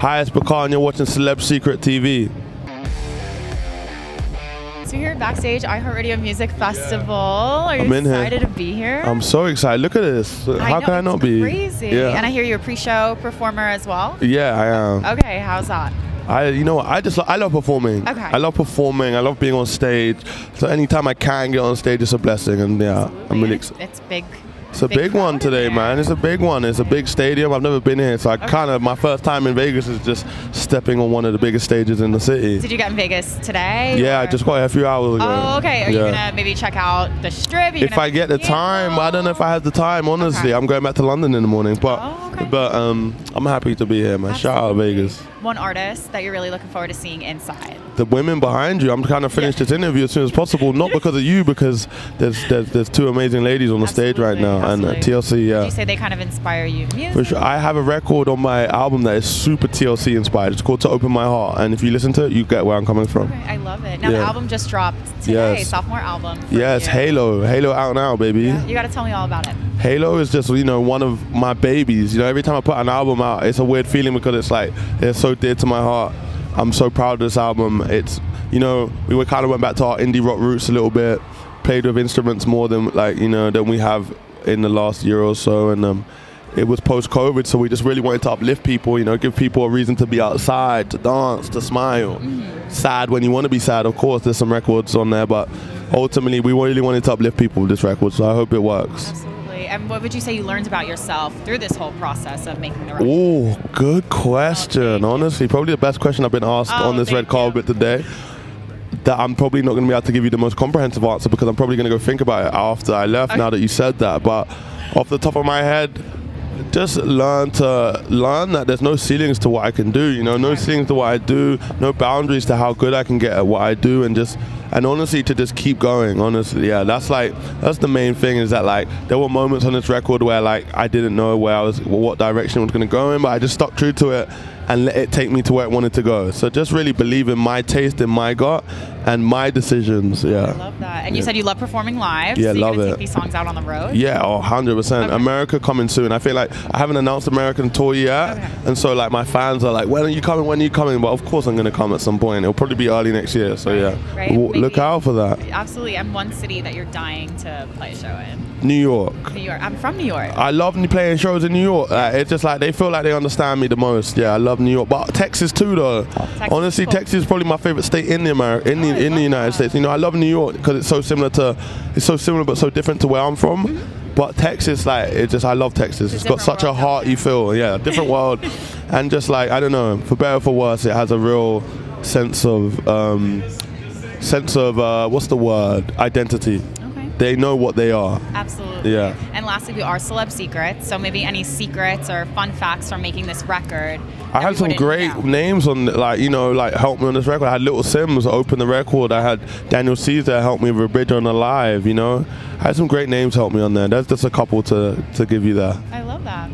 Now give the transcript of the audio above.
Hi, it's Bakar. You're watching Celeb Secret TV. So here backstage, iHeartRadio Music Festival. Are you I'm excited to be here? I'm so excited. Look at this. How know, can I not be? Crazy. Yeah. And I hear you're a pre-show performer as well. yeah, I am. Okay, how's that? I, you know? I just, I love performing. Okay. I love performing. I love being on stage. So anytime I can get on stage, it's a blessing. And yeah, I'm really it's, excited. it's big. It's a big, crowd one today, man. It's a big one. It's a big stadium. I've never been here, so I kind of my first time in Vegas is just stepping on one of the biggest stages in the city. Did you get in Vegas today? Yeah, I just got here a few hours ago. Oh, okay. Are you gonna maybe check out the strip? If I get the meet time, I don't know if I have the time. Honestly, Okay. I'm going back to London in the morning, but Oh, okay. but um, I'm happy to be here, man. Shout out Vegas. One artist that you're really looking forward to seeing inside. The women behind you, I'm trying to finish this interview as soon as possible. Not because of you, because there's there's, there's two amazing ladies on the stage right now, Absolutely, and uh. TLC, yeah. Would you say they kind of inspire you? Music? For sure. I have a record on my album that is super TLC inspired. It's called To Open My Heart. And if you listen to it, you get where I'm coming from. Okay, I love it. Now the album just dropped today, Yes. sophomore album. Yes, you. Halo. Halo out now, baby. You got to tell me all about it. Halo is just, you know, one of my babies. You know, every time I put an album out, it's a weird feeling because it's like, it's so dear to my heart. I'm so proud of this album. It's, you know, we were kind of went back to our indie rock roots a little bit, played with instruments more than, like, you know, than we have in the last year or so. And, um, it was post COVID, so we just really wanted to uplift people, you know, give people a reason to be outside, to dance, to smile. Sad when you want to be sad, of course, there's some records on there, but ultimately we really wanted to uplift people with this record, so I hope it works. Absolutely. And what would you say you learned about yourself through this whole process of making the record? Oh, good question. Honestly, probably the best question I've been asked Oh, on this red carpet today. That I'm probably not going to be able to give you the most comprehensive answer because I'm probably going to go think about it after I left. Okay. Now that you said that, but off the top of my head, just learn to learn that there's no ceilings to what I can do. You know, no ceilings to what I do, no boundaries to how good I can get at what I do, and just and honestly to just keep going. Honestly, yeah, that's like that's the main thing. Is that like there were moments on this record where like I didn't know where I was, what direction I was going to go in, but I just stuck true to it and let it take me to where it wanted to go. So just really believe in my taste, in my gut, and my decisions. Yeah. I love that. And you said you love performing live. Yeah, so love gonna it. take these songs out on the road. Yeah, oh, 100%. Okay. America coming soon. I feel like I haven't announced American tour yet. Okay. And so, like, my fans are like, when are you coming? When are you coming? But of course, I'm going to come at some point. It'll probably be early next year. So, yeah. right. W- Look out for that. Absolutely. And one city that you're dying to play a show in. New York. New York. I'm from New York. I love playing shows in New York. Uh, it's just like they feel like they understand me the most. Yeah, I love New York, but Texas too, though. Honestly, cool. Texas is probably my favorite state in the America, in Oh, the in the United that. States. You know, I love New York because it's so similar to, it's so similar but so different to where I'm from. Mm-hmm. But Texas, like, it just I love Texas. It's it's got such a down hearty feel. Yeah, different world, and just like I don't know, for better or for worse, it has a real sense of um, sense of uh, what's the word? Identity. They know what they are. Absolutely. Yeah. And lastly, we are celeb secrets. So maybe any secrets or fun facts from making this record. I had some great know? names on, like you know, like help me on this record. I had Little Simz open the record. I had Daniel Caesar help me with a bridge on Alive. You know, I had some great names help me on there. That's just a couple to to give you there. I love that.